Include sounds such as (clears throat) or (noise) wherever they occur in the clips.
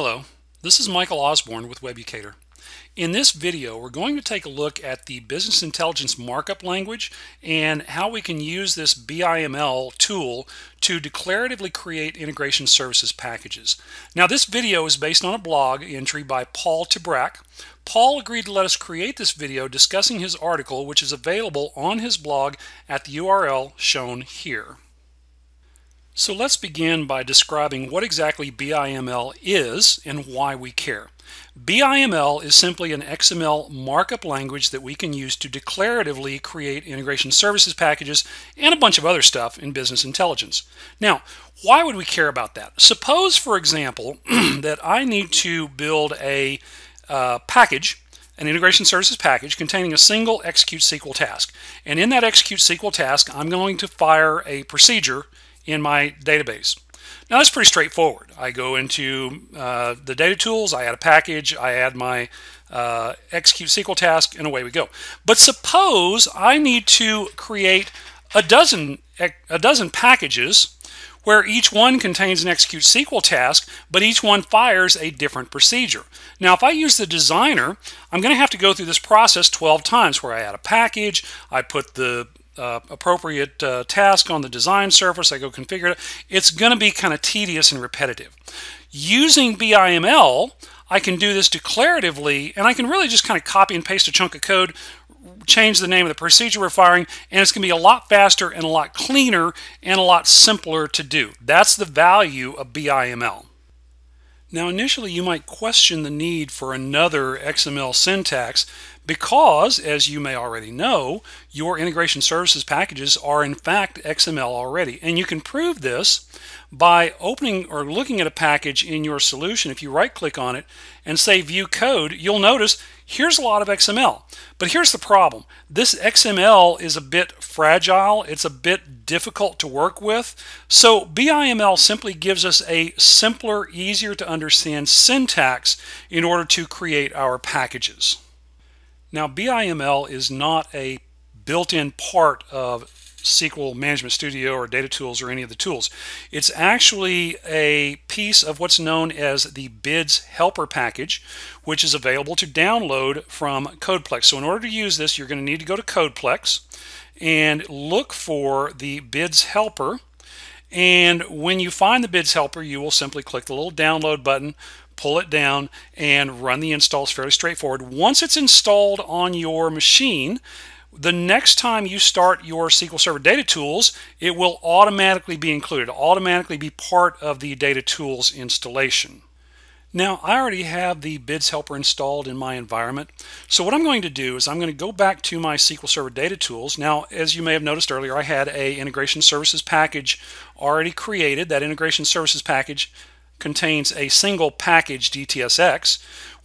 Hello, this is Michael Osborne with Webucator. In this video, we're going to take a look at the business intelligence markup language and how we can use this BIML tool to declaratively create integration services packages. Now this video is based on a blog entry by Paul te Braak. Paul agreed to let us create this video discussing his article which is available on his blog at the URL shown here. So let's begin by describing what exactly BIML is and why we care. BIML is simply an XML markup language that we can use to declaratively create integration services packages and a bunch of other stuff in business intelligence. Now, why would we care about that? Suppose, for example, (clears throat) that I need to build a uh, package an integration services package containing a single execute SQL task. And in that execute SQL task, I'm going to fire a procedure in my database. Now that's pretty straightforward. I go into uh, the data tools, I add a package, I add my uh, execute SQL task, and away we go. But suppose I need to create a dozen a dozen packages where each one contains an execute SQL task, but each one fires a different procedure. Now, if I use the designer, I'm going to have to go through this process 12 times where I add a package, I put the uh, appropriate uh, task on the design surface, I go configure it, it's going to be kind of tedious and repetitive. Using BIML, I can do this declaratively, and I can really just kind of copy and paste a chunk of code, change the name of the procedure we're firing, and it's going to be a lot faster and a lot cleaner and a lot simpler to do. That's the value of BIML. Now initially you might question the need for another XML syntax because, as you may already know, your integration services packages are in fact XML already. And you can prove this by opening or looking at a package in your solution. If you right click on it and say view code, you'll notice here's a lot of XML. But here's the problem. This XML is a bit fragile. It's a bit difficult to work with. So BIML simply gives us a simpler, easier to understand syntax in order to create our packages. Now BIML is not a built-in part of SQL Management Studio or Data Tools or any of the tools. It's actually a piece of what's known as the BIDS helper package, which is available to download from Codeplex. So in order to use this, you're going to need to go to Codeplex and look for the BIDS helper. And when you find the BIDS helper, you will simply click the little download button, pull it down and run the install. It's fairly straightforward. Once it's installed on your machine, the next time you start your SQL Server Data Tools, it will automatically be included, automatically be part of the Data Tools installation. Now, I already have the BIDS helper installed in my environment. So what I'm going to do is I'm going to go back to my SQL Server Data Tools. Now, as you may have noticed earlier, I had a integration services package already created. That integration services package contains a single package DTSX,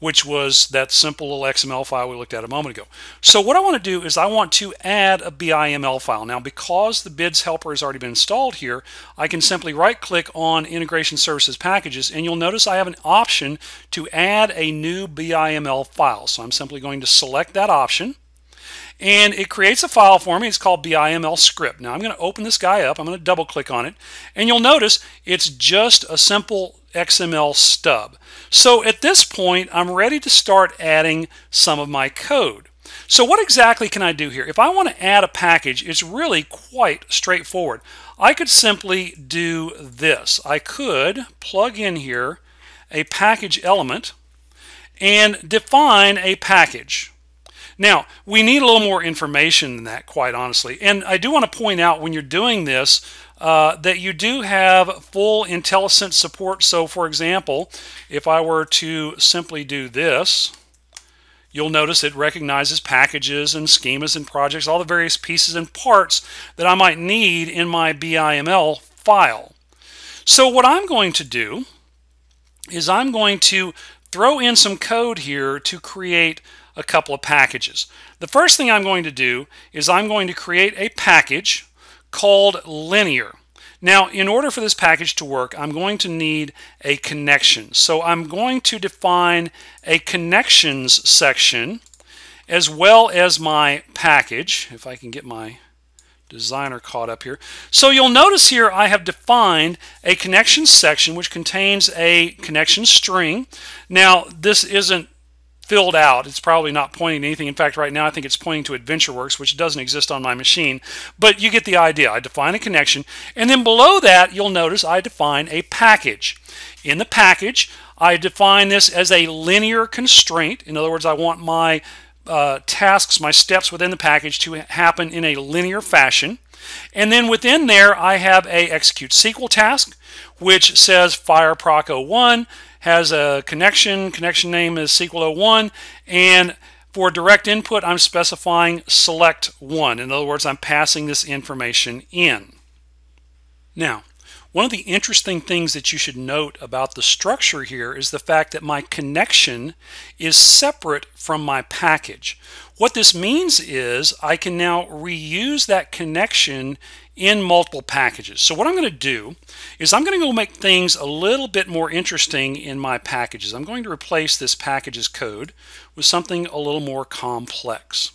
which was that simple little XML file we looked at a moment ago. So what I want to do is I want to add a BIML file. Now because the BIDS helper has already been installed here, I can simply right click on integration services packages and you'll notice I have an option to add a new BIML file. So I'm simply going to select that option and it creates a file for me. It's called BIML script. Now I'm going to open this guy up. I'm going to double click on it and you'll notice it's just a simple XML stub. So at this point, I'm ready to start adding some of my code. So what exactly can I do here? If I want to add a package, it's really quite straightforward. I could simply do this. I could plug in here a package element and define a package. Now, we need a little more information than that, quite honestly. And I do want to point out when you're doing this, uh, that you do have full IntelliSense support. So for example, if I were to simply do this, you'll notice it recognizes packages and schemas and projects, all the various pieces and parts that I might need in my BIML file. So what I'm going to do is I'm going to throw in some code here to create a couple of packages. The first thing I'm going to do is I'm going to create a package called linear. Now, in order for this package to work, I'm going to need a connection. So I'm going to define a connections section as well as my package, if I can get my designer caught up here. So you'll notice here I have defined a connection section which contains a connection string. Now this isn't filled out. It's probably not pointing to anything. In fact, right now I think it's pointing to AdventureWorks, which doesn't exist on my machine. But you get the idea. I define a connection. And then below that, you'll notice I define a package. In the package, I define this as a linear constraint. In other words, I want my uh, tasks, my steps within the package to happen in a linear fashion. And then within there, I have a execute SQL task, which says fire proc 01, has a connection, connection name is SQL 01, and for direct input, I'm specifying select one. In other words, I'm passing this information in. Now, one of the interesting things that you should note about the structure here is the fact that my connection is separate from my package. What this means is I can now reuse that connection in multiple packages. So what I'm going to do is I'm going to go make things a little bit more interesting in my packages. I'm going to replace this packages code with something a little more complex.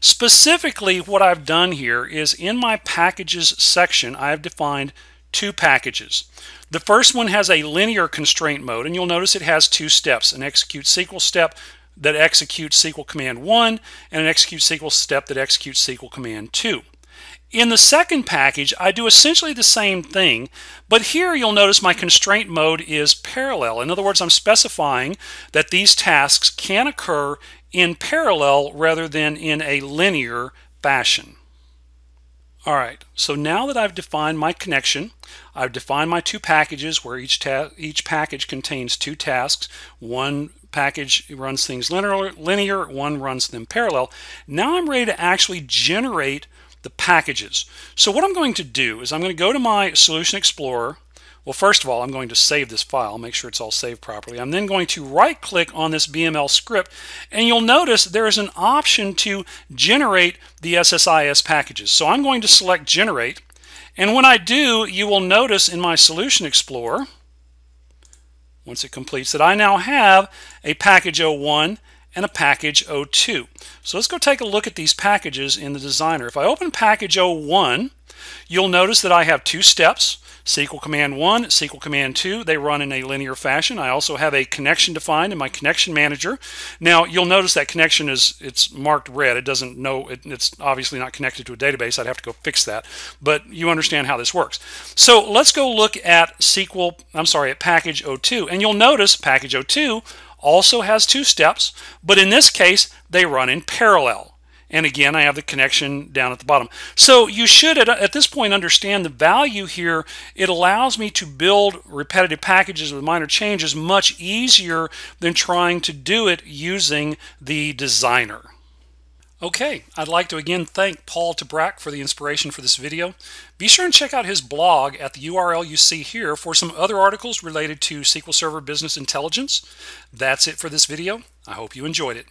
Specifically, what I've done here is in my packages section, I have defined two packages. The first one has a linear constraint mode, and you'll notice it has two steps, an execute SQL step that executes SQL command 1 and an execute SQL step that executes SQL command 2. In the second package, I do essentially the same thing, but here you'll notice my constraint mode is parallel. In other words, I'm specifying that these tasks can occur in parallel rather than in a linear fashion. All right, so now that I've defined my connection, I've defined my two packages where each, each package contains two tasks. One package runs things linear, linear, one runs them parallel. Now I'm ready to actually generate the packages. So what I'm going to do is I'm going to go to my Solution Explorer, well, first of all, I'm going to save this file, make sure it's all saved properly. I'm then going to right click on this BIML script and you'll notice there is an option to generate the SSIS packages. So I'm going to select generate and when I do, you will notice in my Solution Explorer, once it completes, that I now have a package 01 and a package 02. So let's go take a look at these packages in the designer. If I open package 01, you'll notice that I have two steps. SQL Command 1, SQL Command 2, they run in a linear fashion. I also have a connection defined in my connection manager. Now you'll notice that connection is it's marked red. It doesn't know, it, it's obviously not connected to a database. I'd have to go fix that, but you understand how this works. So let's go look at SQL, I'm sorry, at package 02. And you'll notice package 02 also has two steps, but in this case, they run in parallel. And again, I have the connection down at the bottom. So you should, at, at, this point, understand the value here. It allows me to build repetitive packages with minor changes much easier than trying to do it using the designer. Okay, I'd like to again thank Paul te Braak for the inspiration for this video. Be sure and check out his blog at the URL you see here for some other articles related to SQL Server Business Intelligence. That's it for this video. I hope you enjoyed it.